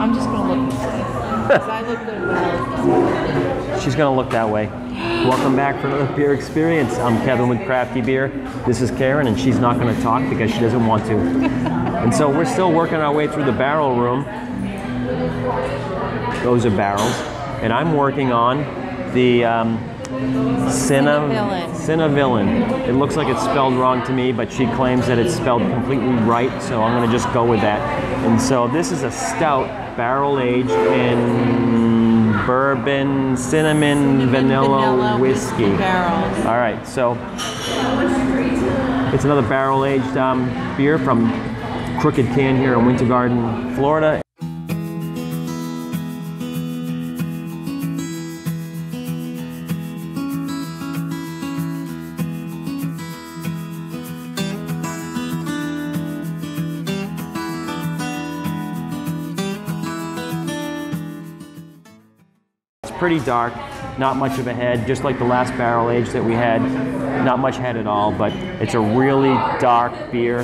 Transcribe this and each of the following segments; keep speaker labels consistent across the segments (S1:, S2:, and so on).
S1: I'm just gonna look this way. 'Cause I look good when I look this way.
S2: She's gonna look that way. Welcome back for another beer experience. I'm Kevin with CrafTeeBeer. This is Karen, and she's not gonna talk because she doesn't want to. and so we're still working our way through the barrel room. Those are barrels, and I'm working on the um, Cinna
S1: Cinnavillain.
S2: It looks like it's spelled wrong to me, but she claims that it's spelled completely right, so I'm gonna just go with that. And so this is a stout barrel aged in bourbon, cinnamon, vanilla, whiskey.
S1: barrels.
S2: All right, so it's another barrel aged um, beer from Crooked Can here in Winter Garden, Florida. Pretty dark, not much of a head, just like the last barrel age that we had. Not much head at all, but it's a really dark beer.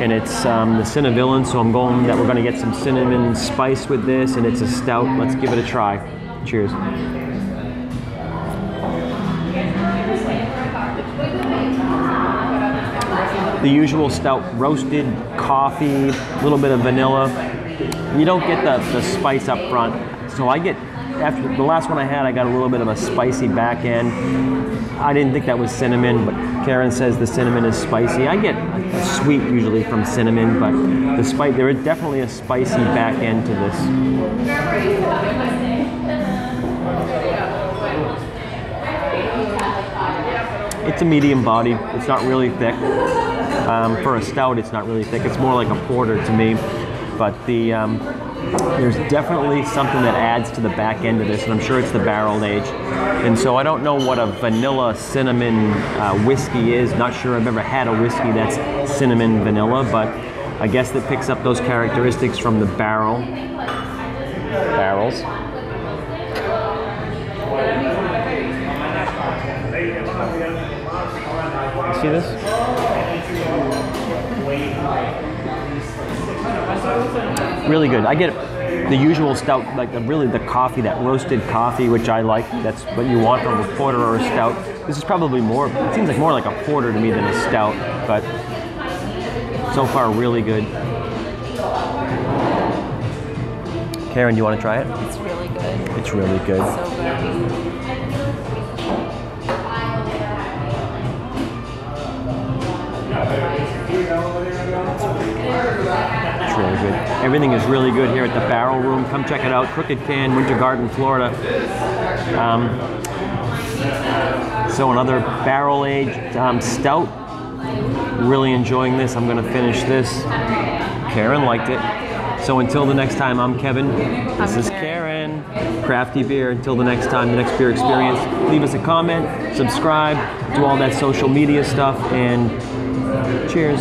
S2: And it's um, the Cinnavillain, so I'm going that we're going to get some cinnamon spice with this, and it's a stout. Let's give it a try. Cheers. The usual stout, roasted coffee, a little bit of vanilla. You don't get the, the spice up front. So I get, after the last one I had, I got a little bit of a spicy back end. I didn't think that was cinnamon, but Karen says the cinnamon is spicy. I get sweet usually from cinnamon, but the spice, there is definitely a spicy back end to this. It's a medium body. It's not really thick. Um, for a stout, it's not really thick. It's more like a porter to me. But the um, there's definitely something that adds to the back end of this, and I'm sure it's the barrel age. And so I don't know what a vanilla cinnamon uh, whiskey is. Not sure I've ever had a whiskey that's cinnamon vanilla, but I guess that picks up those characteristics from the barrel barrels. See this? Really good. I get the usual stout, like the, really the coffee, that roasted coffee, which I like. That's what you want from a porter or a stout. This is probably more, it seems like more like a porter to me than a stout, but so far really good. Karen, do you want to try it?
S1: It's really good.
S2: It's really good.
S1: So good.
S2: It's really good. Everything is really good here at the Barrel Room. Come check it out. Crooked Can, Winter Garden, Florida. Um, so another barrel aged um, stout. Really enjoying this. I'm going to finish this. Karen liked it. So until the next time, I'm Kevin. This is
S1: Karen.
S2: Karen. CrafTeeBeer. Until the next time, the next beer experience. Leave us a comment, subscribe, do all that social media stuff, and cheers.